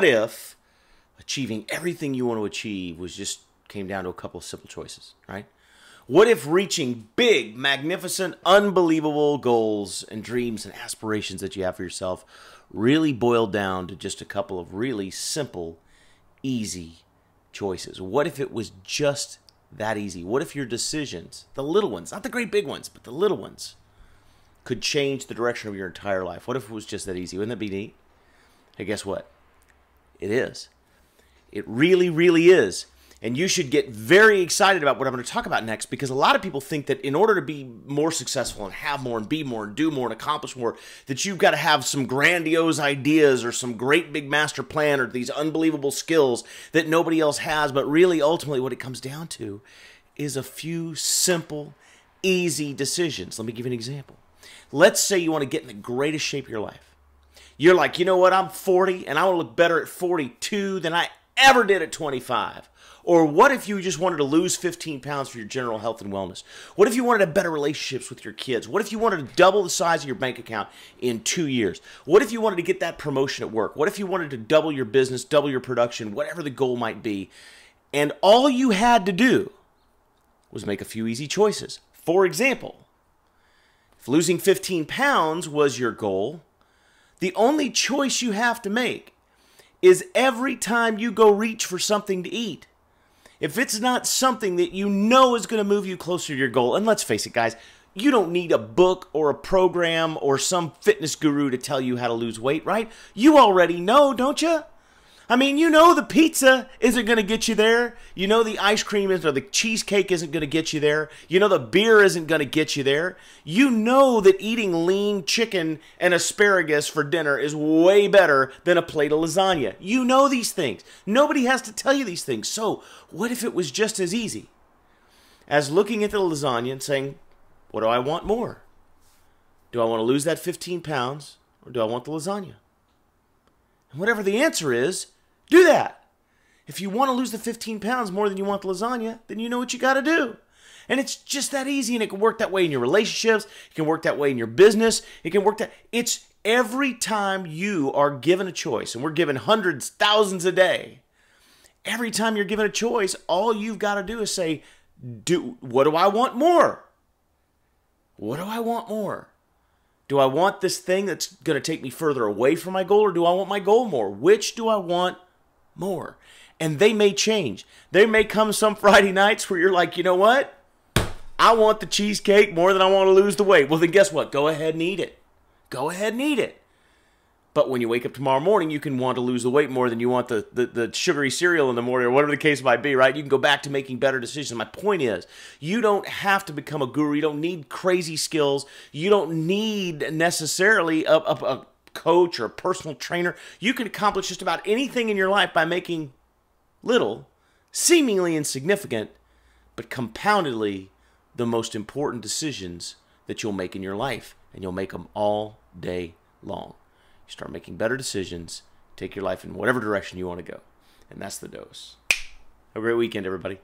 What if achieving everything you want to achieve was just came down to a couple of simple choices, right? What if reaching big, magnificent, unbelievable goals and dreams and aspirations that you have for yourself really boiled down to just a couple of really simple, easy choices? What if it was just that easy? What if your decisions, the little ones, not the great big ones, but the little ones, could change the direction of your entire life? What if it was just that easy? Wouldn't that be neat? Hey, guess what? It is. It really, really is. And you should get very excited about what I'm going to talk about next because a lot of people think that in order to be more successful and have more and be more and do more and accomplish more, that you've got to have some grandiose ideas or some great big master plan or these unbelievable skills that nobody else has. But really, ultimately, what it comes down to is a few simple, easy decisions. Let me give you an example. Let's say you want to get in the greatest shape of your life. You're like, you know what? I'm 40 and I want to look better at 42 than I ever did at 25. Or what if you just wanted to lose 15 pounds for your general health and wellness? What if you wanted a better relationships with your kids? What if you wanted to double the size of your bank account in two years? What if you wanted to get that promotion at work? What if you wanted to double your business, double your production, whatever the goal might be? And all you had to do was make a few easy choices. For example, if losing 15 pounds was your goal, the only choice you have to make is every time you go reach for something to eat, if it's not something that you know is going to move you closer to your goal, and let's face it, guys, you don't need a book or a program or some fitness guru to tell you how to lose weight, right? You already know, don't you? I mean, you know the pizza isn't going to get you there. You know the ice cream isn't, or the cheesecake isn't going to get you there. You know the beer isn't going to get you there. You know that eating lean chicken and asparagus for dinner is way better than a plate of lasagna. You know these things. Nobody has to tell you these things. So, what if it was just as easy as looking at the lasagna and saying, "What do I want more? Do I want to lose that 15 pounds or do I want the lasagna?" And whatever the answer is, do that. If you want to lose the 15 pounds more than you want the lasagna, then you know what you got to do. And it's just that easy, and it can work that way in your relationships. It can work that way in your business. It can work that. It's every time you are given a choice, and we're given hundreds, thousands a day. Every time you're given a choice, all you've got to do is say, "Do what do I want more? What do I want more? Do I want this thing that's going to take me further away from my goal, or do I want my goal more? Which do I want more. And they may change. There may come some Friday nights where you're like, you know what? I want the cheesecake more than I want to lose the weight. Well, then guess what? Go ahead and eat it. Go ahead and eat it. But when you wake up tomorrow morning, you can want to lose the weight more than you want the, the, the, sugary cereal in the morning or whatever the case might be, right? You can go back to making better decisions. My point is, you don't have to become a guru. You don't need crazy skills. You don't need necessarily a, a, a coach or a personal trainer. You can accomplish just about anything in your life by making little, seemingly insignificant, but compoundedly the most important decisions that you'll make in your life. And you'll make them all day long. You start making better decisions, take your life in whatever direction you want to go. And that's the dose. Have a great weekend, everybody.